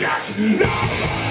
Jackson. No!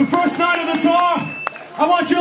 It's the first night of the tour. I want you